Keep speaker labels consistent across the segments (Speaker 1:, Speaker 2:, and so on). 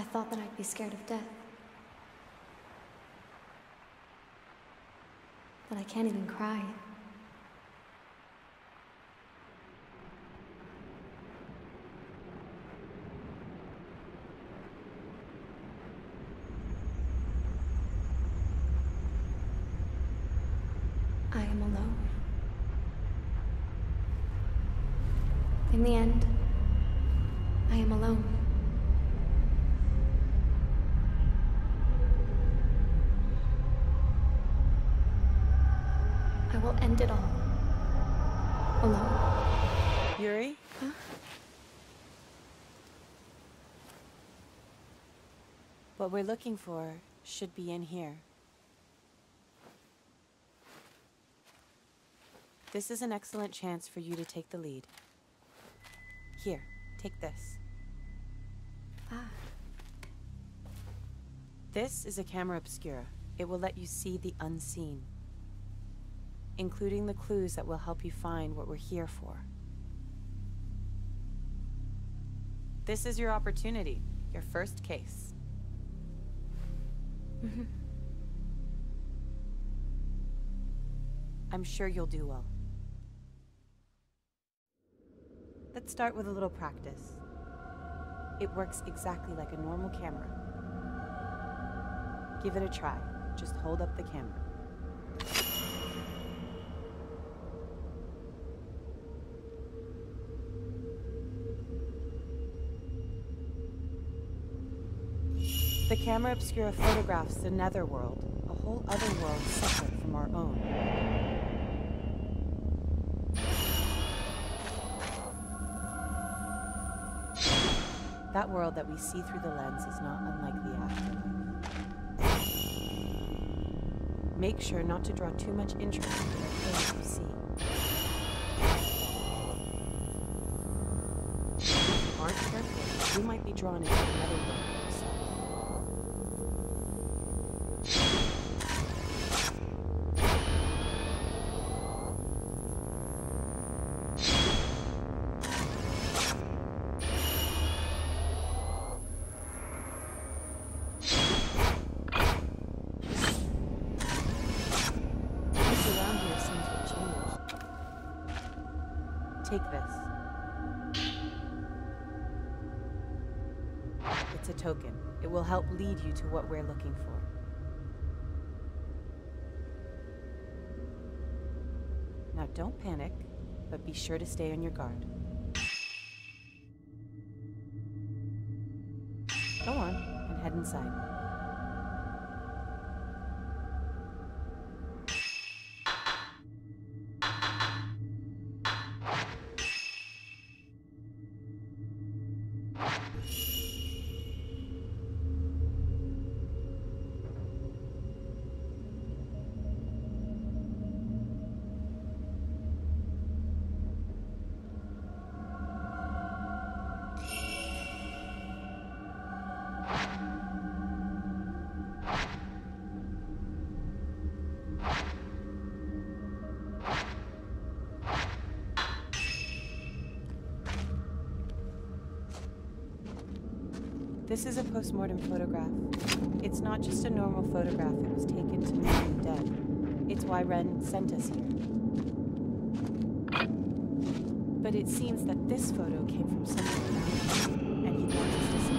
Speaker 1: I thought that I'd be scared of death. But I can't even cry. I am alone. In the end, I am alone. I will end it all. Alone.
Speaker 2: Yuri?
Speaker 1: Huh?
Speaker 2: What we're looking for should be in here. This is an excellent chance for you to take the lead. Here, take this.
Speaker 1: Ah,
Speaker 2: This is a camera obscura. It will let you see the unseen, including the clues that will help you find what we're here for. This is your opportunity, your first case. Mm-hmm. I'm sure you'll do well. Let's start with a little practice. It works exactly like a normal camera. Give it a try. Just hold up the camera. The camera obscura photographs the netherworld, a whole other world separate from our own. That world that we see through the lens is not unlike the afterlife. Make sure not to draw too much interest in the things you see. If you aren't careful, you might be drawn into another world token. It will help lead you to what we're looking for. Now don't panic, but be sure to stay on your guard. This is a postmortem photograph. It's not just a normal photograph, it was taken to meet the dead. It's why Ren sent us here. But it seems that this photo came from someone and he wants us to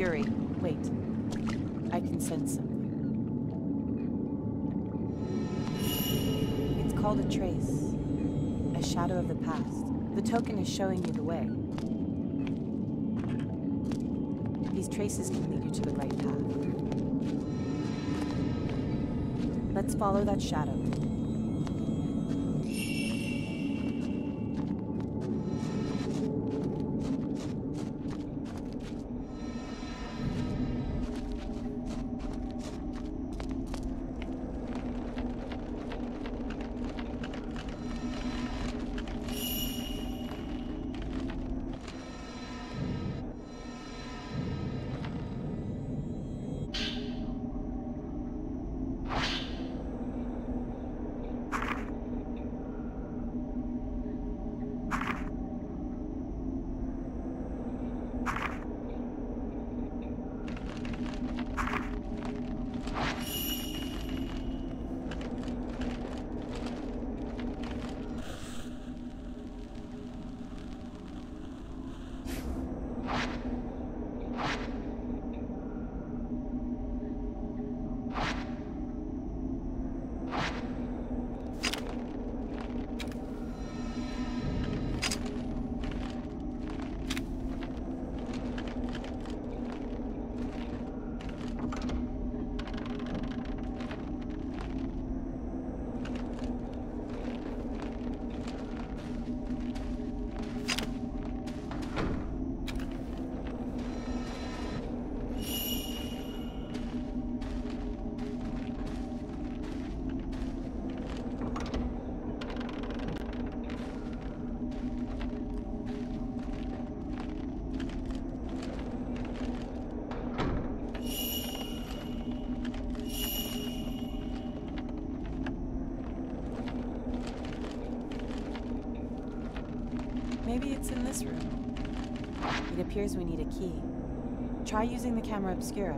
Speaker 2: Yuri, wait. I can sense something. It's called a trace. A shadow of the past. The token is showing you the way. These traces can lead you to the right path. Let's follow that shadow. Maybe it's in this room. It appears we need a key. Try using the camera obscura.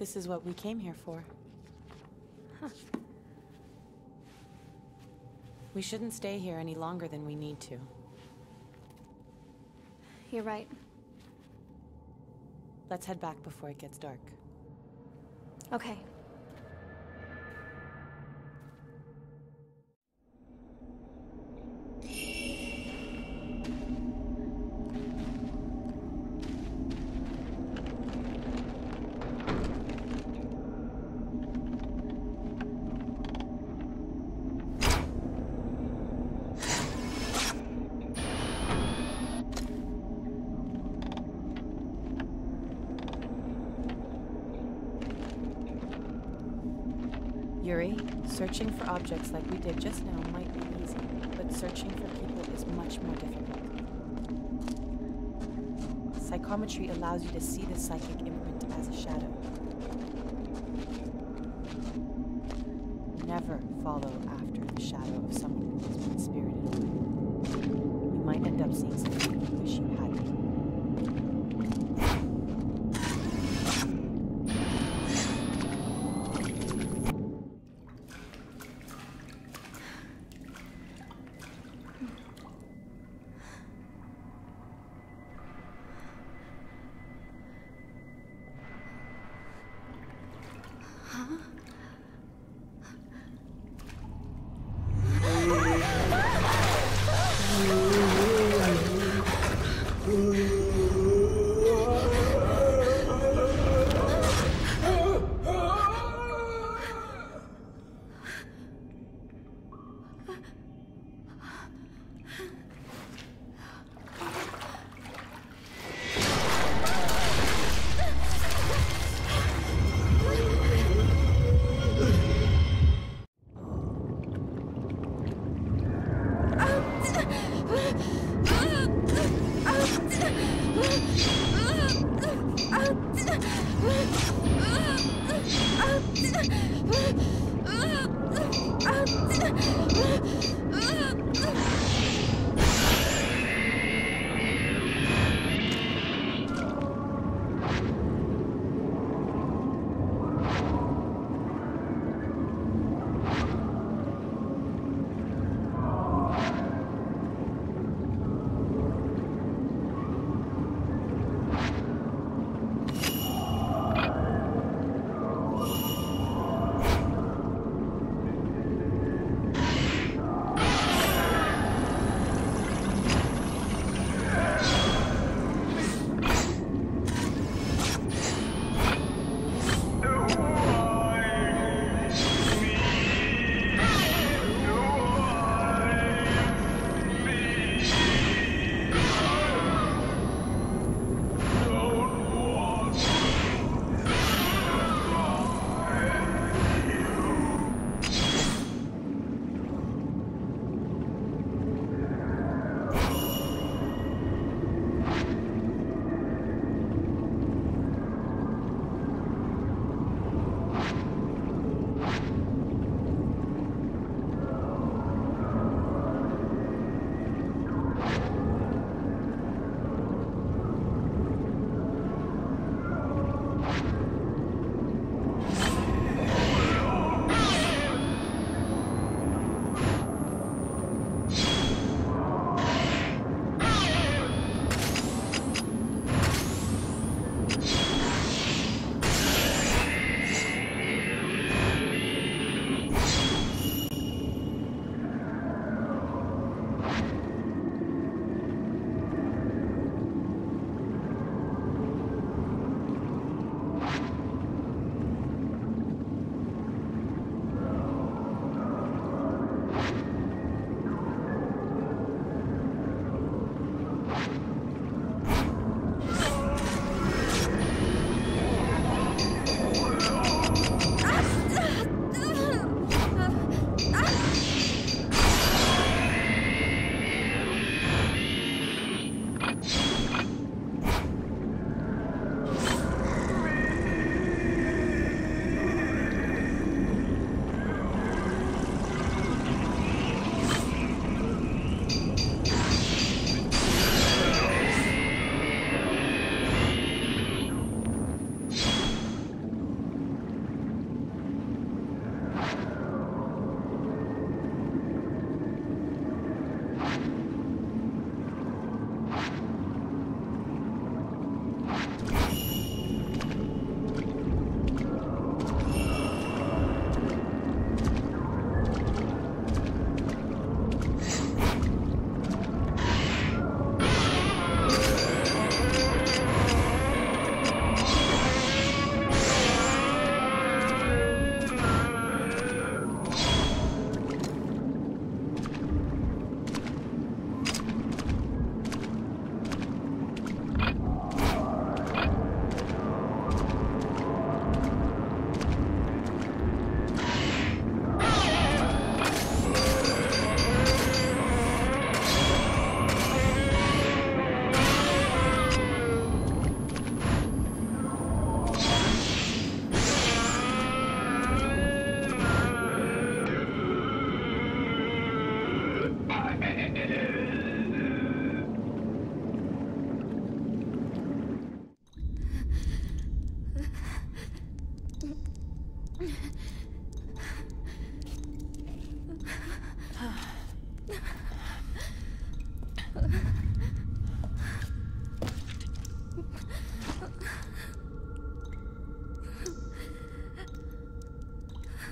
Speaker 2: This is what we came here for. We shouldn't stay here any longer than we need to.
Speaker 1: You're right.
Speaker 2: Let's head back before it gets dark.
Speaker 1: Okay.
Speaker 2: Searching for objects like we did just now might be easy, but searching for people is much more difficult. Psychometry allows you to see the psychic imprint as a shadow. Never follow after the shadow of someone who has been spirited away. You might end up seeing something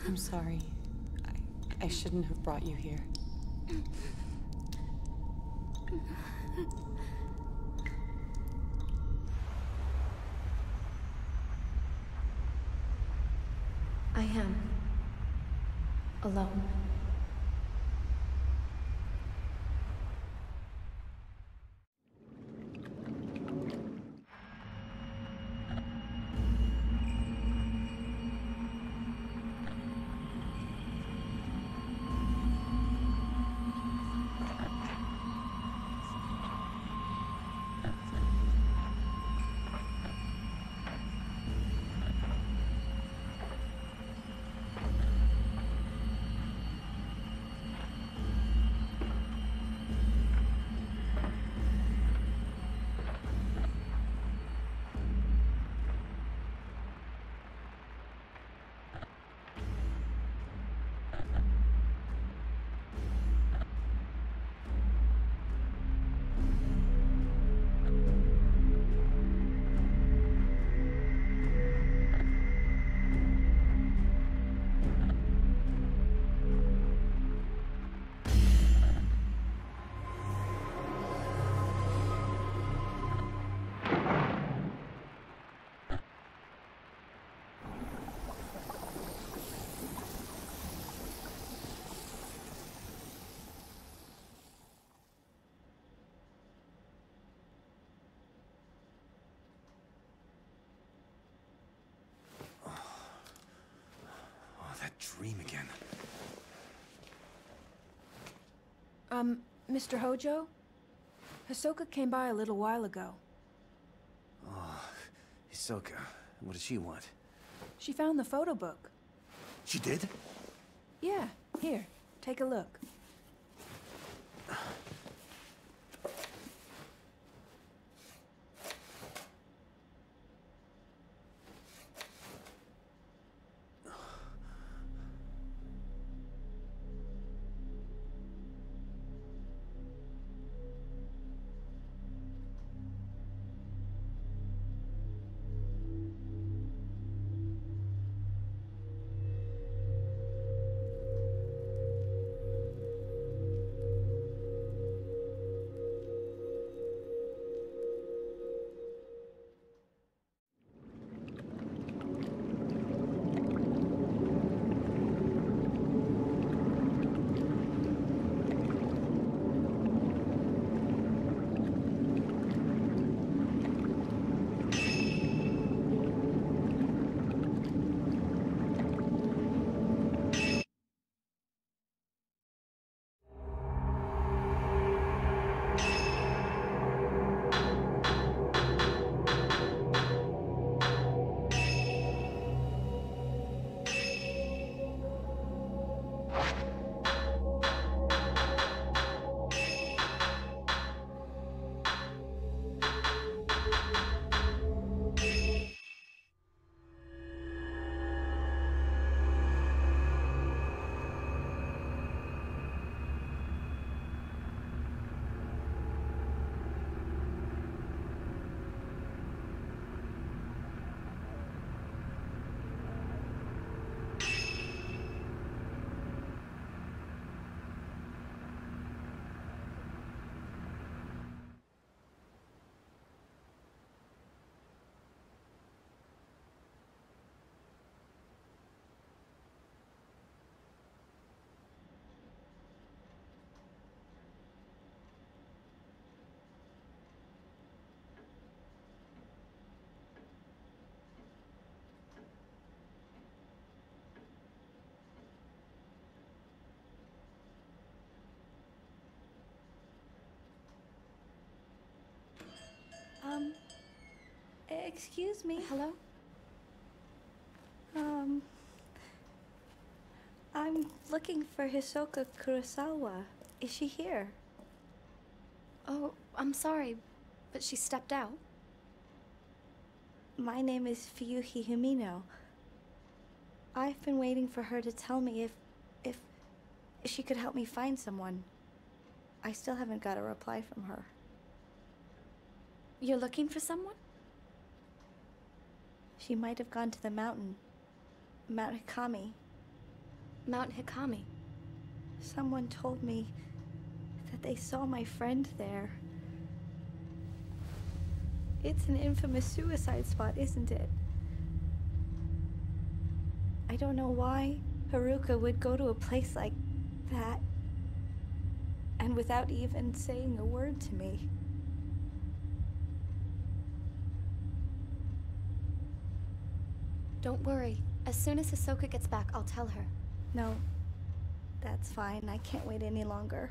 Speaker 2: I'm sorry. I, I shouldn't have brought you here.
Speaker 3: Um, Mr. Hojo? Hisoka came by a little while ago.
Speaker 4: Oh, Hisoka, what does she want?
Speaker 3: She found the photo book.
Speaker 4: She did?
Speaker 3: Yeah, here, take a look.
Speaker 5: Excuse me.
Speaker 1: Hello?
Speaker 5: Um, I'm looking for Hisoka Kurosawa. Is she here?
Speaker 1: Oh, I'm sorry, but she stepped out.
Speaker 5: My name is Fuyuhi Hiino. I've been waiting for her to tell me if, if, if she could help me find someone. I still haven't got a reply from her.
Speaker 1: You're looking for someone?
Speaker 5: She might have gone to the mountain. Mount Hikami.
Speaker 1: Mount Hikami.
Speaker 5: Someone told me that they saw my friend there. It's an infamous suicide spot, isn't it? I don't know why Haruka would go to a place like that and without even saying a word to me.
Speaker 1: Don't worry. As soon as Hisoka gets back, I'll tell her.
Speaker 5: No, that's fine. I can't wait any longer.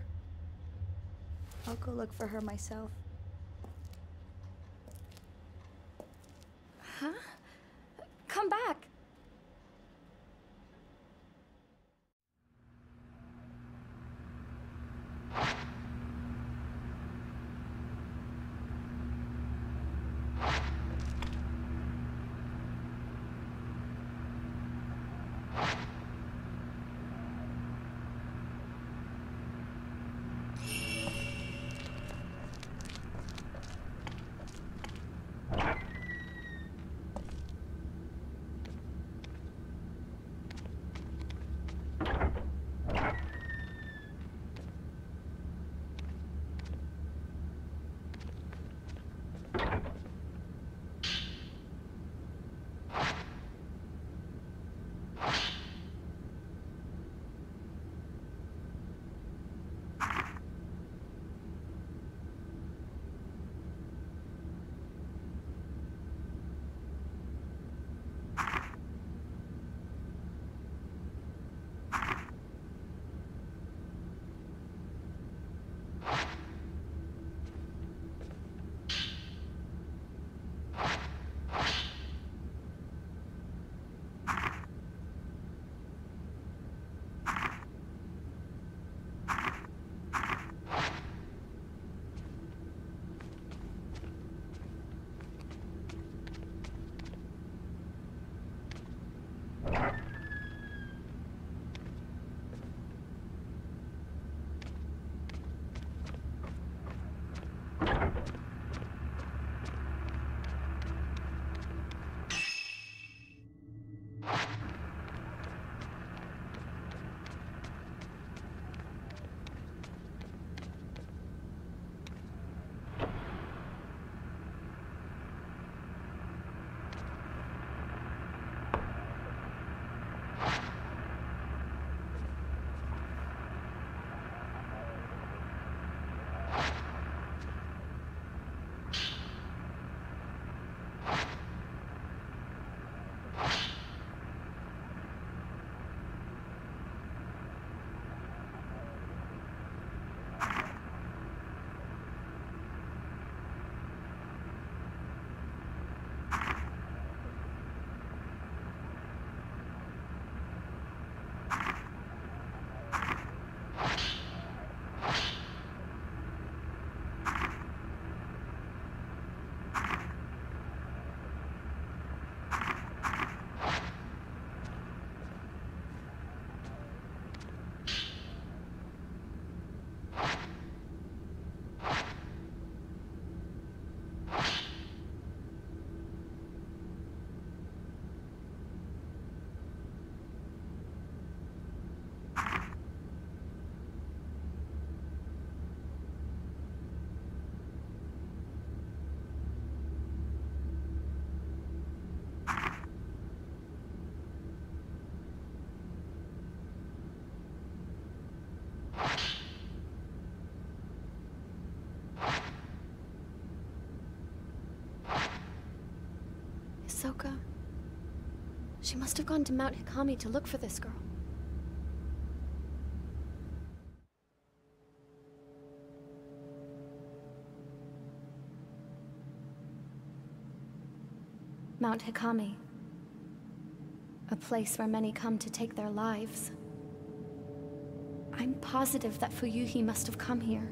Speaker 5: I'll go look for her myself.
Speaker 1: Huh? Come back! She must have gone to Mount Hikami to look for this girl. Mount Hikami. A place where many come to take their lives. I'm positive that Fuyuhi must have come here.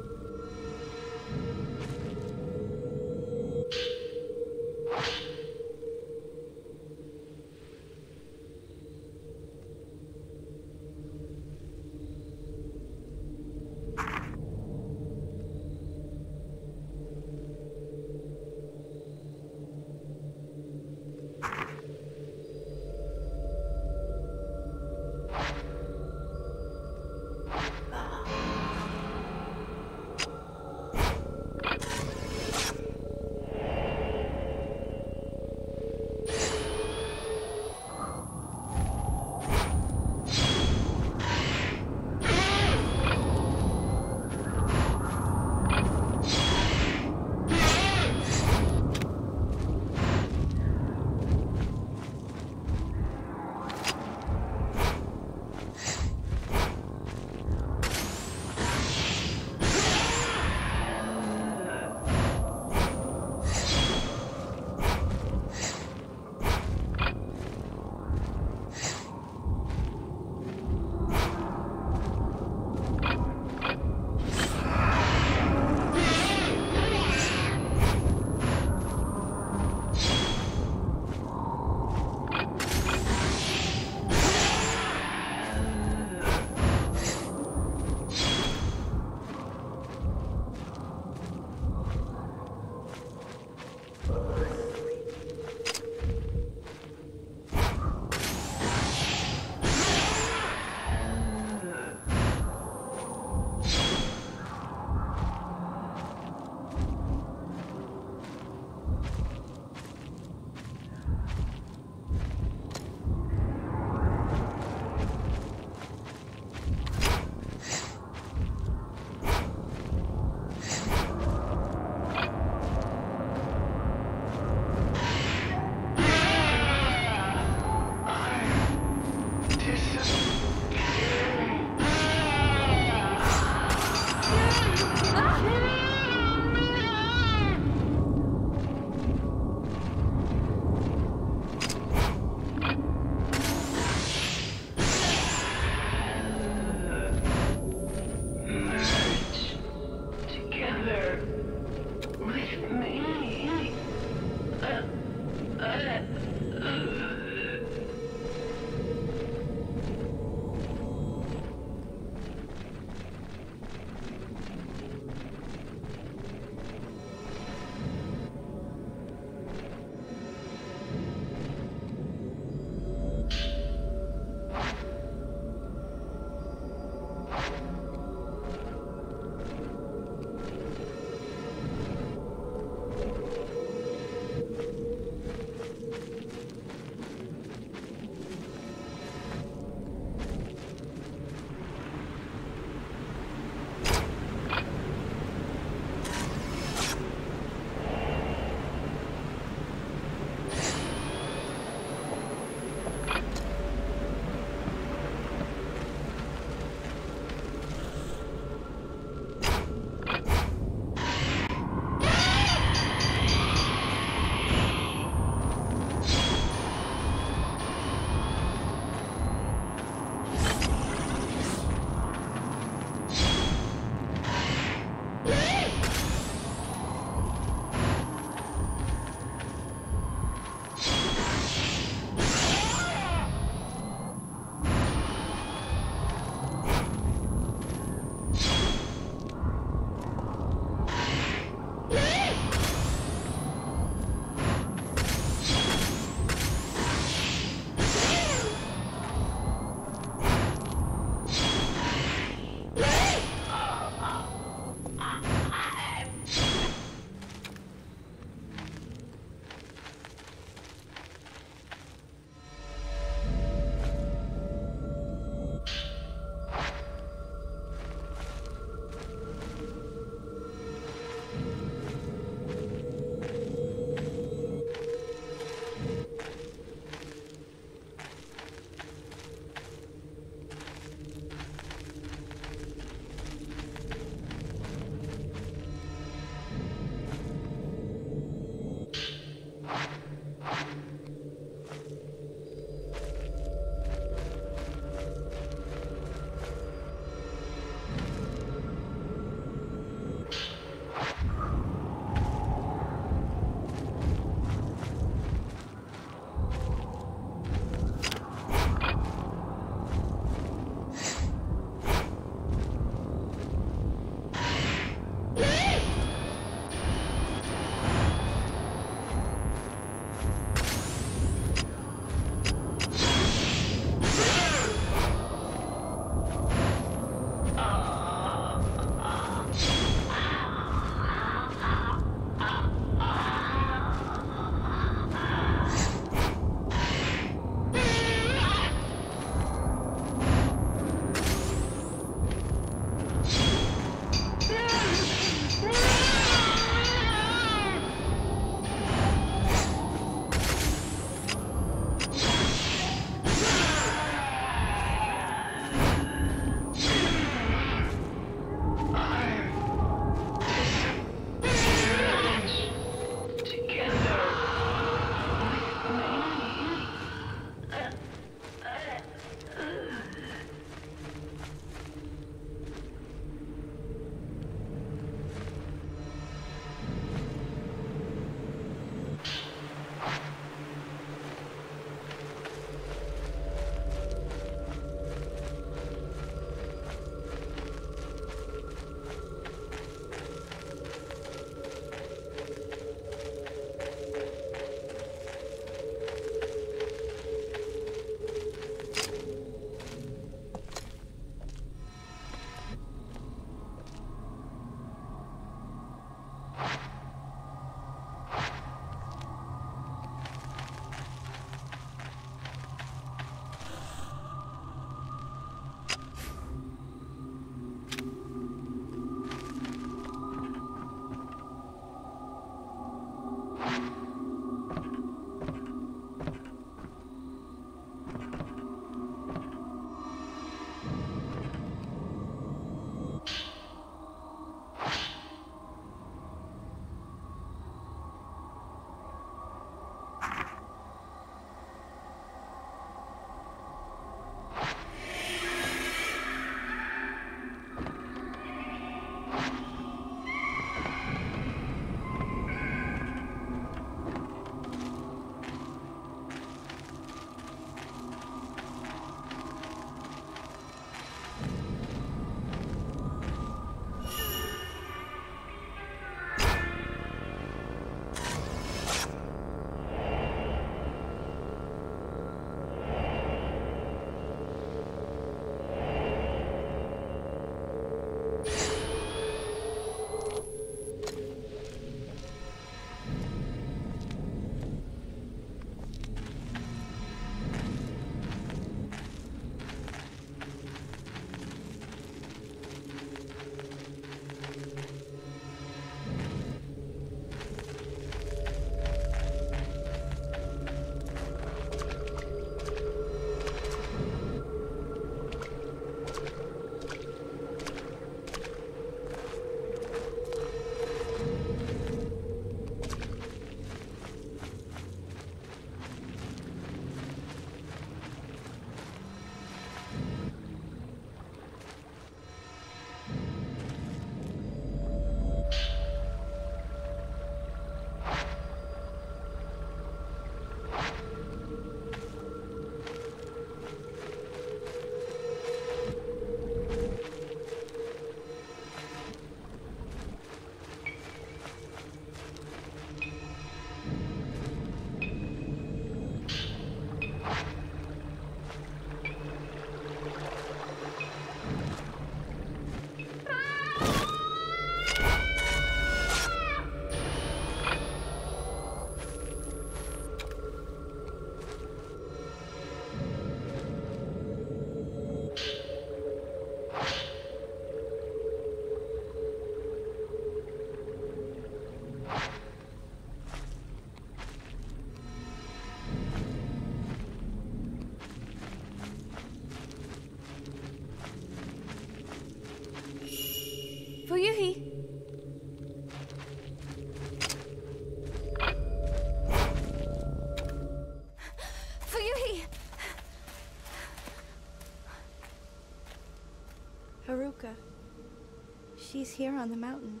Speaker 5: She's here on the mountain.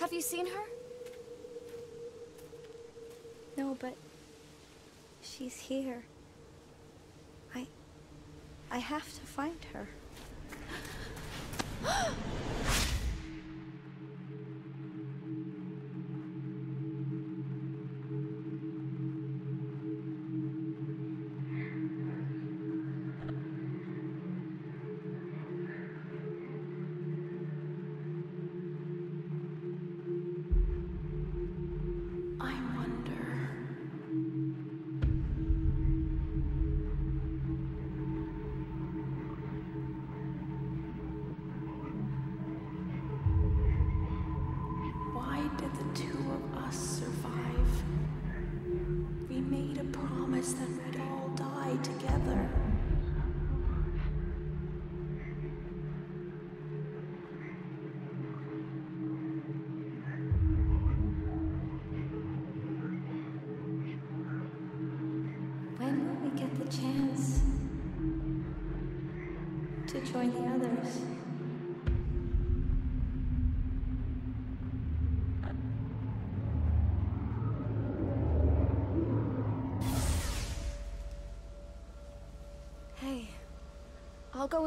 Speaker 1: Have you seen her?
Speaker 5: No, but she's here. I I have to find her.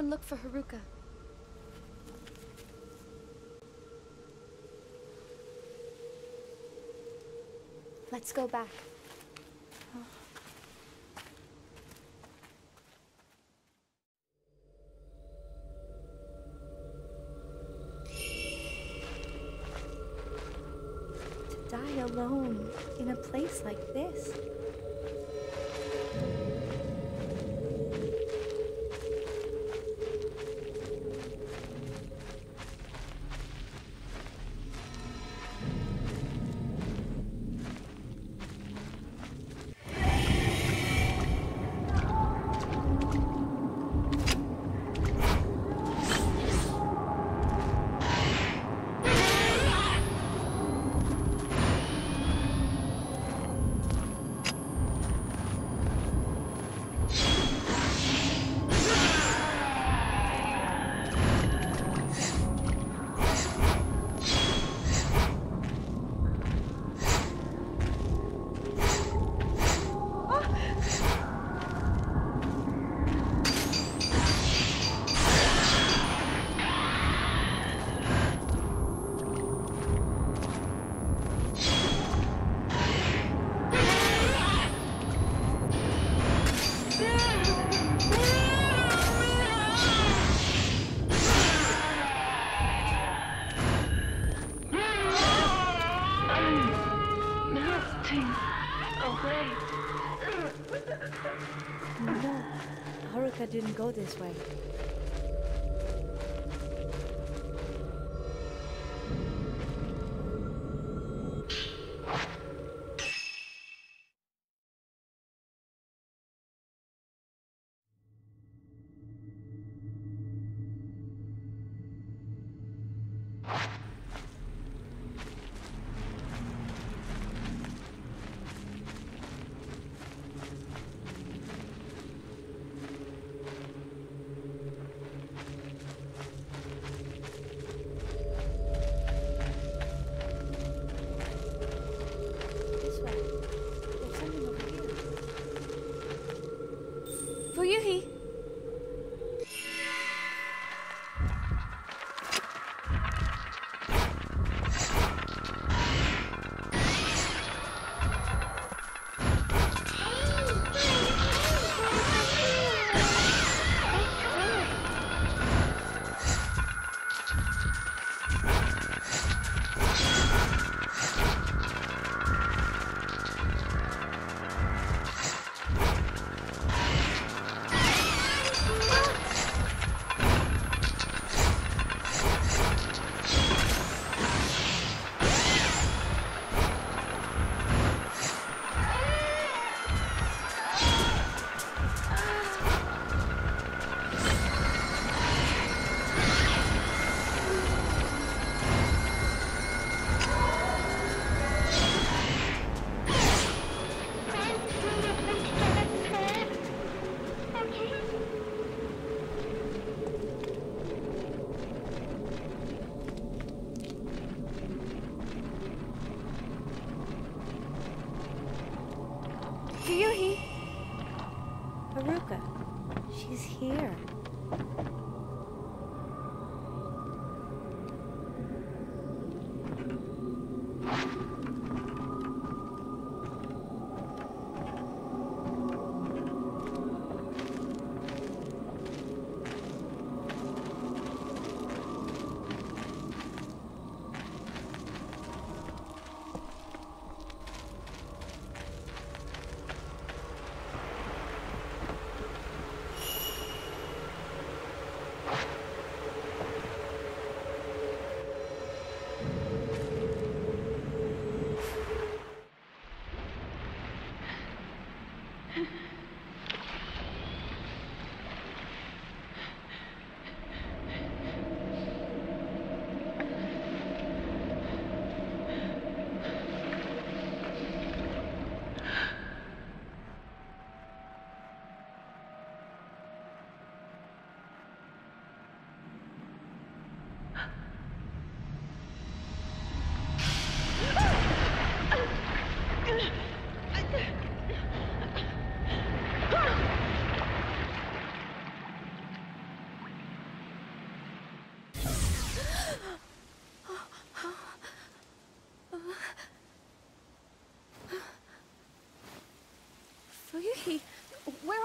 Speaker 1: And look for Haruka. Let's go back.
Speaker 5: Didn't go this way.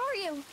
Speaker 1: Are you?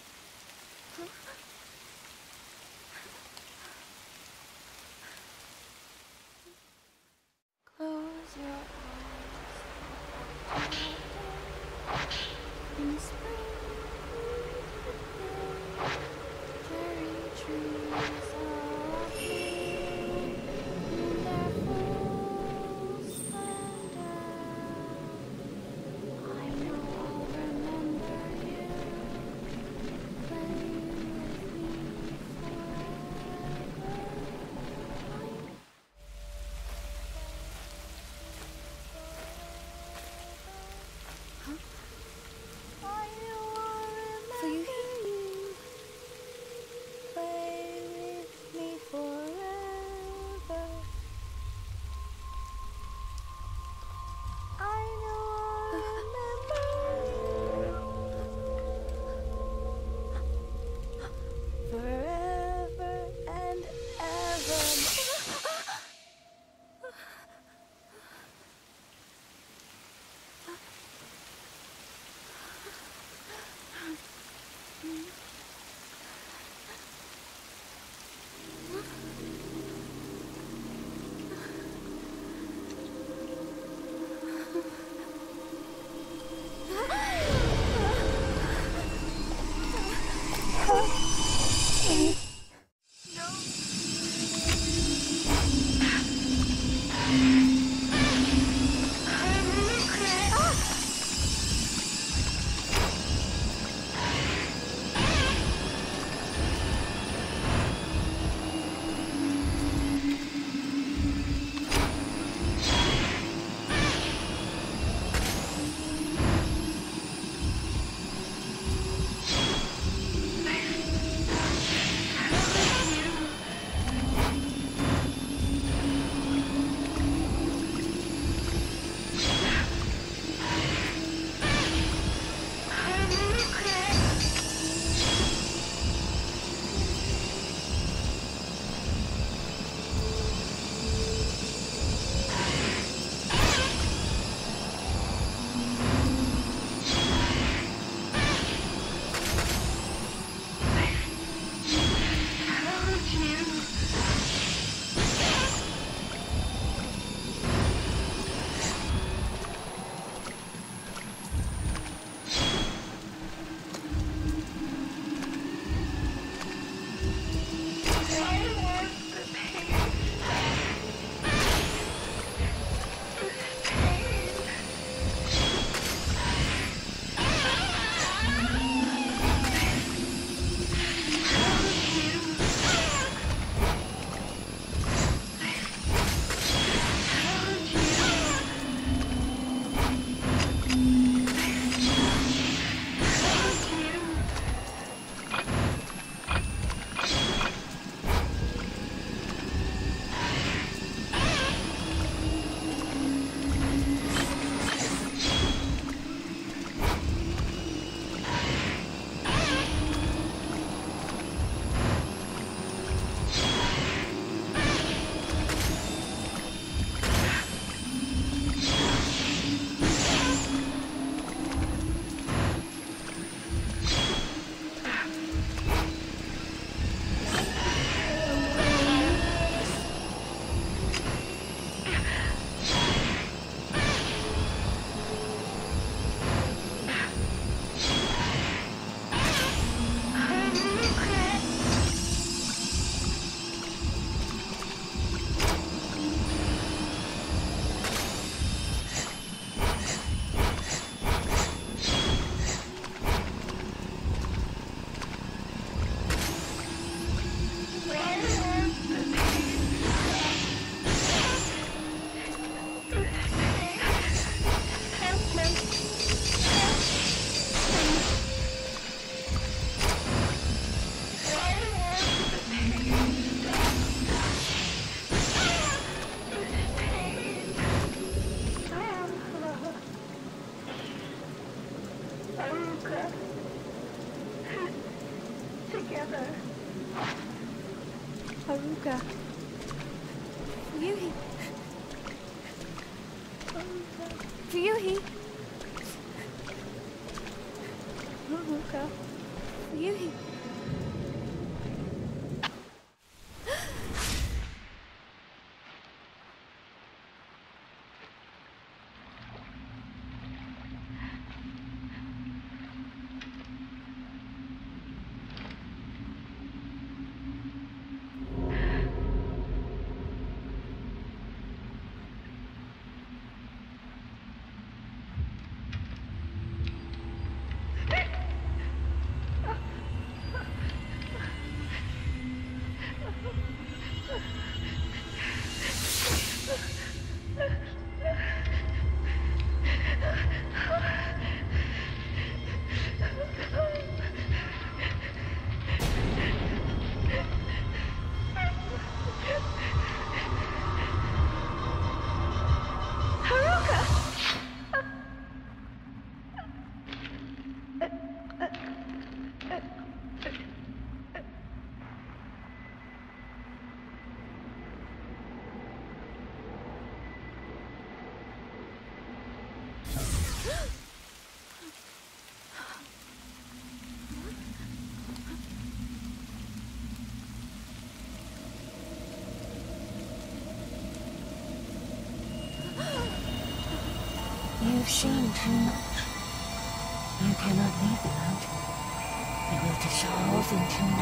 Speaker 6: You've seen too much. You cannot leave the mountain. It will dissolve into.